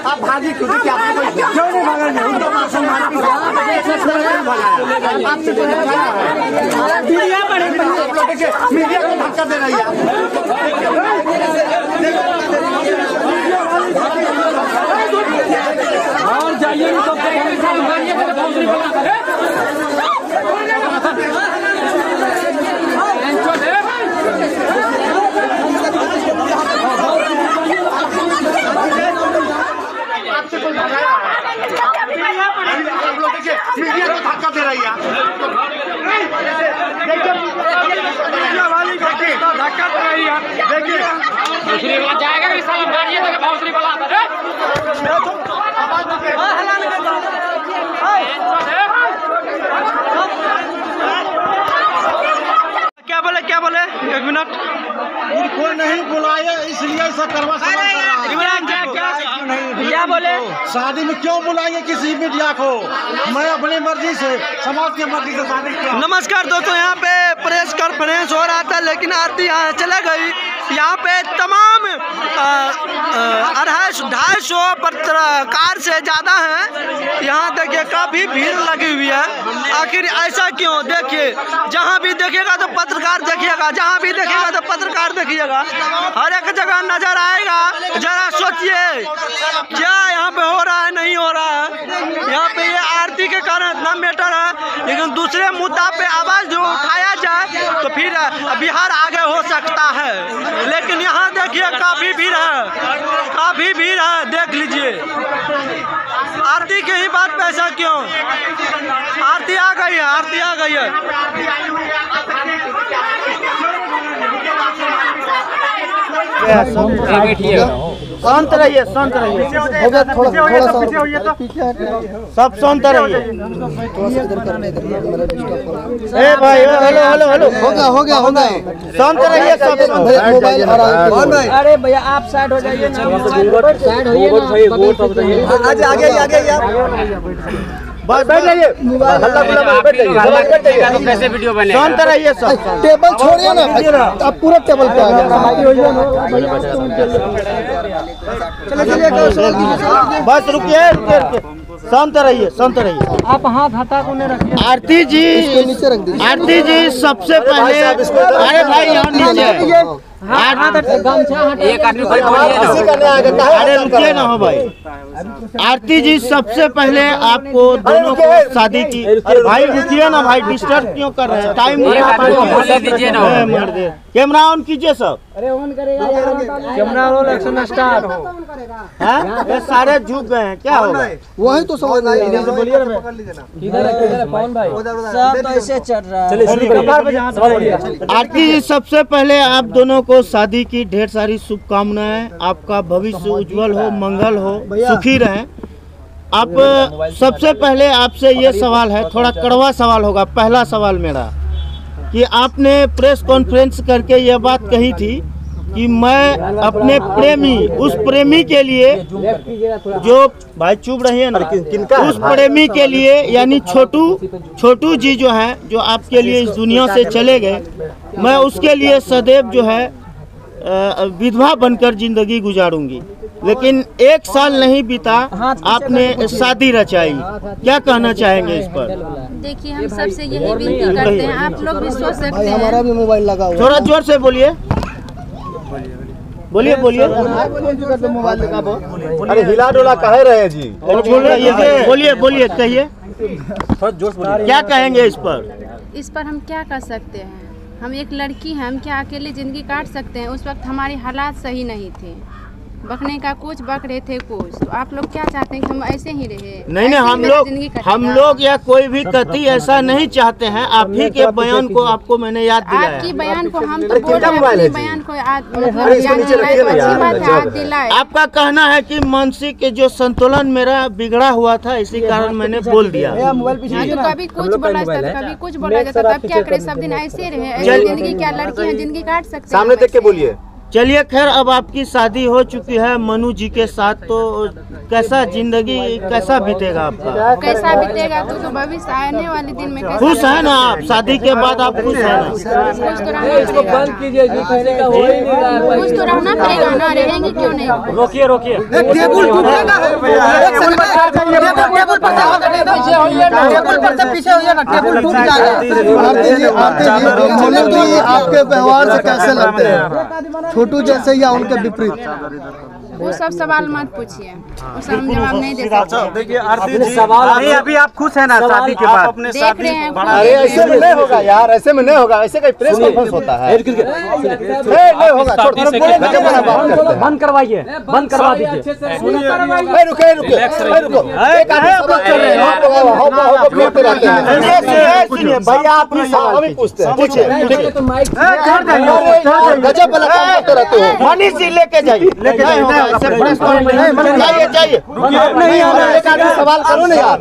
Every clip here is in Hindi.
आप भागी क्यों क्या क्यों नहीं भागा आपसे कोई मीडिया मीडिया को धक्का दे रही है और जाइए तो आप लोग देखिए मीडिया को धक्का दे रही है धक्का दे रही है देखिए जाएगा कि साला मारिए तो भौसरी वाला रे क्या बोले क्या बोले? एक मिनट। इनको नहीं बुलाया इसलिए ऐसा करवा इमरान क्या क्या क्या बोले शादी में क्यों बुलाएँगे किसी मीडिया को? मैं अपनी मर्ज़ी से, समाज की मर्ज़ी से शादी नमस्कार दोस्तों, यहाँ पे प्रेस कॉन्फ्रेंस हो रहा था, लेकिन आरती यहाँ चले गई। यहाँ पे तमाम अढ़ाई ढाई सौ पत्रकार से ज़्यादा हैं। यहाँ देखिए, काफ़ी भीड़ लगी हुई है। आखिर ऐसा क्यों? देखिए, जहाँ भी देखिएगा तो पत्रकार देखिएगा, जहाँ भी देखिएगा तो पत्रकार देखिएगा। हर एक जगह नज़र आएगा जरा सोचिए क्या यहाँ पे हो रहा है नहीं हो रहा है यहाँ पे ये आरती के कारण इतना मैटर है लेकिन दूसरे मुद्दा पे आवाज़ जो उठाया जाए तो फिर बिहार आगे हो सकता है। लेकिन यहाँ देखिए काफ़ी भीड़ है। काफ़ी भीड़ है देख लीजिए। आरती के ही बात पे ऐसा क्यों? आरती आ गई है आरती आ गई है। शांत रहिए शांत रहिए। हो गया थोड़ा थोड़ा सा सब शांत रहिए। है। ए भाई हेलो हेलो हेलो। हो गया हो गया हो गया। शांत रहिए सब। मोबाइल आ रहा है कौन भाई अरे भैया आप साइड हो जाइए साइड होइए आगे आगे आगे यार बस बैठ जाइए। हल्ला गुल्ला मत बैठ जाइए। बैठ जाइए कैसे वीडियो बने? शांत रहिए सब। टेबल छोड़िए ना। आप पूरा टेबल पे आ कीजिए बस रुकिए रुकिए रुकिए। शांत रहिए शांत रहिए। आप हाथ हटा को नहीं रखिए। आरती जी इसको नीचे रख दीजिए। आरती जी सबसे पहले अरे भाई यहाँ नीचे। एक आदमी कोई बोलिए ना अरे रुकिए ना हो भाई। आरती जी सबसे पहले आपको दोनों को शादी की। भाई रुकिए ना भाई डिस्टर्ब क्यों कर रहे हैं? टाइम ना। कैमरा ऑन कीजिए सब। Camera roll action start. हैं? ये सारे झुक गए हैं क्या होगा? वही तो समझ रहा। किधर है किधर है कौन भाई। सब तो ऐसे चल रहा है। आरती जी सबसे पहले आप दोनों को शादी की ढेर सारी शुभकामनाएँ आपका भविष्य उज्जवल हो मंगल हो सुखी रहें। आप सबसे पहले आपसे ये सवाल है थोड़ा कड़वा सवाल होगा पहला सवाल मेरा कि आपने प्रेस कॉन्फ्रेंस करके ये बात कही थी कि मैं अपने प्रेमी उस प्रेमी के लिए जो भाई चुप रहिए ना उस प्रेमी के लिए यानी छोटू छोटू जी जो है जो आपके लिए इस दुनिया से चले गए मैं उसके लिए सदैव जो है विधवा बनकर ज़िंदगी गुजारूँगी। लेकिन एक साल नहीं बीता आपने शादी रचाई। क्या कहना चाहेंगे इस पर? देखिए हम सबसे यही विनती करते हैं आप लोग भी सोच सकते हैं। हमारा भी मोबाइल लगा हुआ थोड़ा ज़ोर से बोलिए। बोलिए बोलिए। मोबाइल लगा अरे हिला डोला कहे रहे जी? है बोलिए। बोलिए कहिए। क्या कहेंगे इस पर? इस पर हम क्या कर सकते हैं? हम एक लड़की हैं, हम क्या अकेले ज़िंदगी काट सकते हैं? उस वक्त हमारे हालात सही नहीं थे। बकने का कुछ बक रहे थे कुछ। तो आप लोग क्या चाहते हैं कि हम ऐसे ही रहे? नहीं नहीं हम लोग हम लोग या कोई भी कति ऐसा नहीं चाहते हैं। आप ही के बयान को आपको मैंने याद दिलाया आपकी बयान को हम तो बोल रहे हैं बयान को तो आपका कहना है कि मानसिक जो संतुलन मेरा बिगड़ा हुआ था इसी कारण मैंने बोल दिया। हाँ, तो कभी कुछ बोला जाता था कभी कुछ बोला जाता था अब क्या करें सब दिन ऐसे रहे? ज़िंदगी क्या लड़की है ज़िंदगी काट सकते सामने देख के बोलिए। चलिए खैर अब आपकी शादी हो चुकी है मनु जी के साथ तो कैसा ज़िंदगी कैसा बीतेगा आपका? कैसा बीतेगा तो, तो भविष्य आने वाले दिन में खुश है ना आप? शादी के बाद आप खुश है ना? कुछ तो रहना पड़ेगा। कुछ तो रहना पड़ेगा ना रहेंगे क्यों नहीं? रोकिए रोकिए। आपके व्यवहार से कैसे लगते हैं? छोटू जैसे या उनके विपरीत? वो सब सवाल मत पूछिए। वो सब हम जवाब नहीं दे सकते। देखिए आरती जी अभी अभी आप खुश है ना शादी के बाद? अपने देख रहे हैं अरे ऐसे में नहीं होगा यार ऐसे में नहीं होगा ऐसे कहीं प्रेस कॉन्फ्रेंस होता है। नहीं नहीं होगा छोड़ हैं बंद करवाइए बंद करवा दीजिए। रुको रुको एक रहे हैं हैं भैया आप ही पूछते हैं पूछिए है गजब वाला काम करते रहते हो। मनीष जी लेके जाइए लेके जाइए चाहिए चाहिए नहीं एक आदमी सवाल करो ना यार।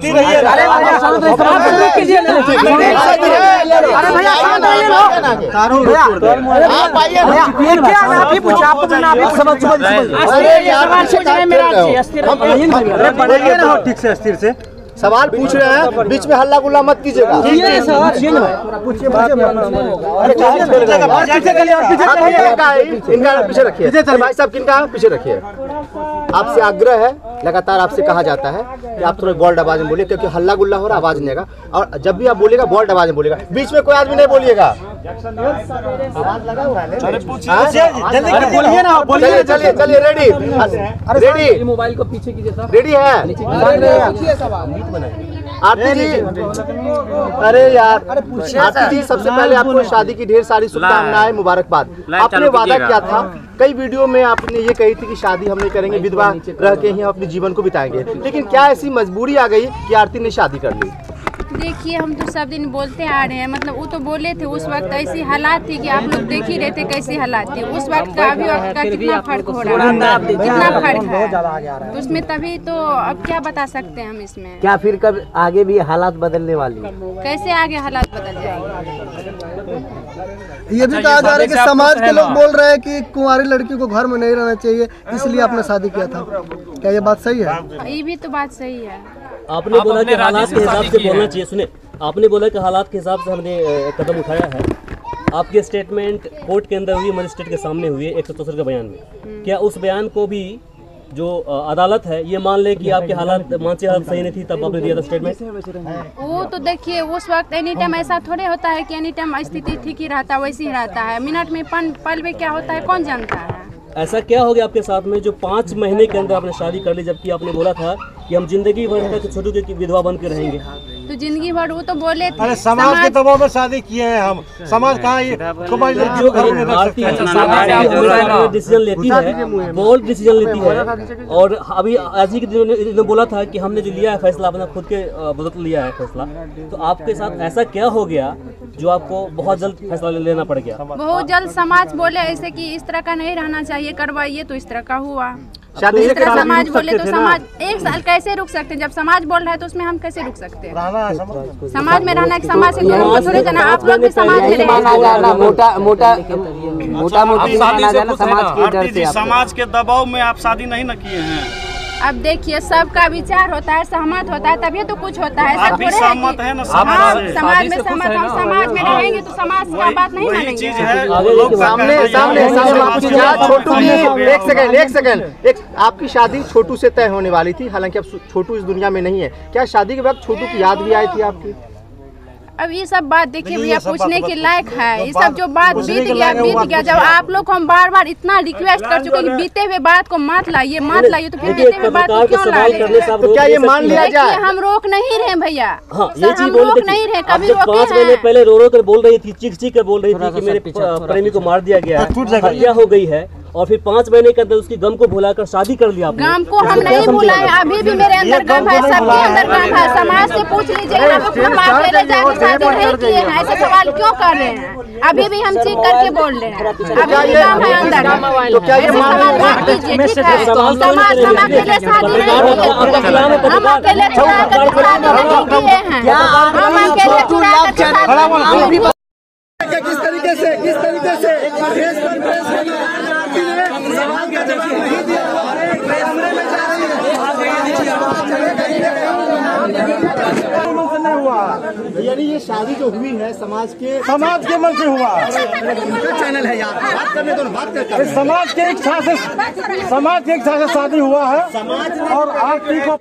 आप आइए अरे यार ठीक से स्थिर से। सवाल पूछ रहे हैं बीच में हल्ला गुल्ला मत कीजिएगा। पीछे रखिए। भाई साहब किनका पीछे रखिए। आपसे आग्रह है लगातार आपसे कहा जाता है कि आप थोड़ा गोल्ड आवाज़ में बोलिए क्योंकि हल्ला गुल्ला हो रहा है, आवाज़ नहीं आएगा। और जब भी आप बोलेगा गोल्ड आवाज़ में बोलेगा बीच में कोई आदमी नहीं बोलिएगा। बोलिए ना चलिए चलिए चलिए रेडी रेडी मोबाइल को पीछे कीजिए रेडी है? आरती जी। अरे यार आरती जी सबसे पहले आपको शादी की ढेर सारी शुभकामनाएँ मुबारकबाद। आपने वादा किया था कई वीडियो में आपने ये कही थी कि शादी हम नहीं करेंगे विधवा रह के ही हम अपने जीवन को बिताएँगे। लेकिन क्या ऐसी मजबूरी आ गई कि आरती ने शादी कर ली? देखिए हम तो सब दिन बोलते आ रहे हैं। मतलब वो तो बोले थे उस वक्त ऐसी हालात थी कि आप लोग देख ही रहे थे कैसी हालात थी। उस वक्त का अभी वक्त का कितना फ़र्क हो रहा है। कितना फ़र्क है। तो उसमें तभी तो अब क्या बता सकते हैं हम इसमें? क्या फिर कब आगे भी हालात बदलने वाली है? कैसे आगे हालात बदल जाएँगे? ये भी कहा जा रहा है कि समाज के लोग बोल रहे हैं कि कुंवारी लड़की को घर में नहीं रहना चाहिए इसलिए आपने शादी किया था। क्या ये बात सही है ये भी तो बात सही है। आपने बोला कि हालात के हिसाब से बोलना चाहिए सुने। आपने बोला कि हालात के हिसाब से हमने कदम उठाया है। आपके स्टेटमेंट कोर्ट के अंदर हुई मजिस्ट्रेट के सामने हुई एक सौ के बयान में। क्या उस बयान को भी जो अदालत है ये मान ले कि आपके हालात मानसिक हालत सही नहीं थी तब आपने दिया था स्टेटमेंट वो तो देखिए उस वक्त एनी टाइम ऐसा थोड़े होता है कि एनी टाइम स्थिति ठीक ही रहता है वैसे ही रहता है। मिनट में पन पल में क्या होता है कौन जानता है? ऐसा क्या हो गया आपके साथ में जो पाँच महीने के अंदर आपने शादी कर ली जबकि आपने बोला था कि हम ज़िंदगी भर तक छोटू की विधवा बन के रहेंगे। तो ज़िंदगी भर वो तो बोले थे अरे समाज के दबाव में शादी किए हैं हम। समाज कहाँ ये कुमारी लड़कियों को घर में रख सकते भारतीय हैं समाज डिसीज़न लेती है बोल्ड डिसीज़न लेती है। और अभी आज ही के दिन इन्होंने बोला था कि हमने जो लिया है फैसला अपना खुद के अ, लिया है फैसला। तो आपके साथ ऐसा क्या हो गया जो आपको बहुत जल्द फैसला लेना पड़ गया? बहुत जल्द समाज बोले ऐसे कि इस तरह का नहीं रहना चाहिए करवाइए तो इस तरह का हुआ। शादी समाज बोले तो समाज एक साल कैसे रुक सकते हैं? जब समाज बोल रहा है तो उसमें हम कैसे रुक सकते हैं? समाज समाज में रहना एक समाज से थोड़े जाना आप लोग भी समाज में मोटा मोटा मोटा मोटी माना जाना समाज के डर से आपको। समाज के दबाव में आप शादी नहीं न किए हैं। अब देखिए सबका विचार होता है सहमत होता है तभी तो कुछ होता है सब आप भी थोड़े सहमत है ना समाज हाँ, समाज में सहमत हम समाज में रहेंगे तो समाज का बात नहीं मानेंगे है लोग सामने सामने सामने समाज आपकी शादी छोटू जी की एक सेकंड एक सेकंड। एक आपकी शादी छोटू से तय होने वाली थी हालाँकि अब छोटू इस दुनिया में नहीं है। क्या शादी के वक्त छोटू की याद भी आई थी आपकी? अब ये सब बात देखिए भैया पूछने के लायक है। तो ये सब जो बात बीत गया बीत गया जब आप लोग को हम बार बार इतना रिक्वेस्ट कर चुके हैं बीते हुए बात को मत लाइए मत लाइए तो फिर बीते हुए बात को क्यों ला रहे हैं तो क्या ये मान लिया जाए? हम रोक नहीं रहे भैया। हाँ ये हम रोक नहीं रहे कभी रोके पाँच महीने पहले रो रो कर बोल रही थी चीख चीख कर बोल रही थी कि मेरे प्रेमी को मार दिया गया है। हत्या हो गई है। और फिर पाँच महीने के अंदर उसकी गम को भुलाकर शादी कर लिया आपने। गम को हम नहीं भूला? है अभी भी मेरे अंदर गम है सबके अंदर गम है समाज से पूछ लीजिए हम अकेले जाके शादी नहीं किए हैं ऐसे सवाल क्यों कर रहे हैं? अभी भी हम चीख करके बोल रहे हैं अभी भी गम है अंदर। तो है? तो समाज हम अकेले शादी नहीं है किए हम अकेले शादी नहीं किए हैं। हम अकेले शादी हैं। किस तरीके से किस तरीके से यानी ये शादी जो हुई है समाज के समाज के मन से हुआ। उनका चैनल है यार। बात करने तो बात करते समाज के इच्छा से समाज की इच्छा से शादी हुआ है। समाज और आरती को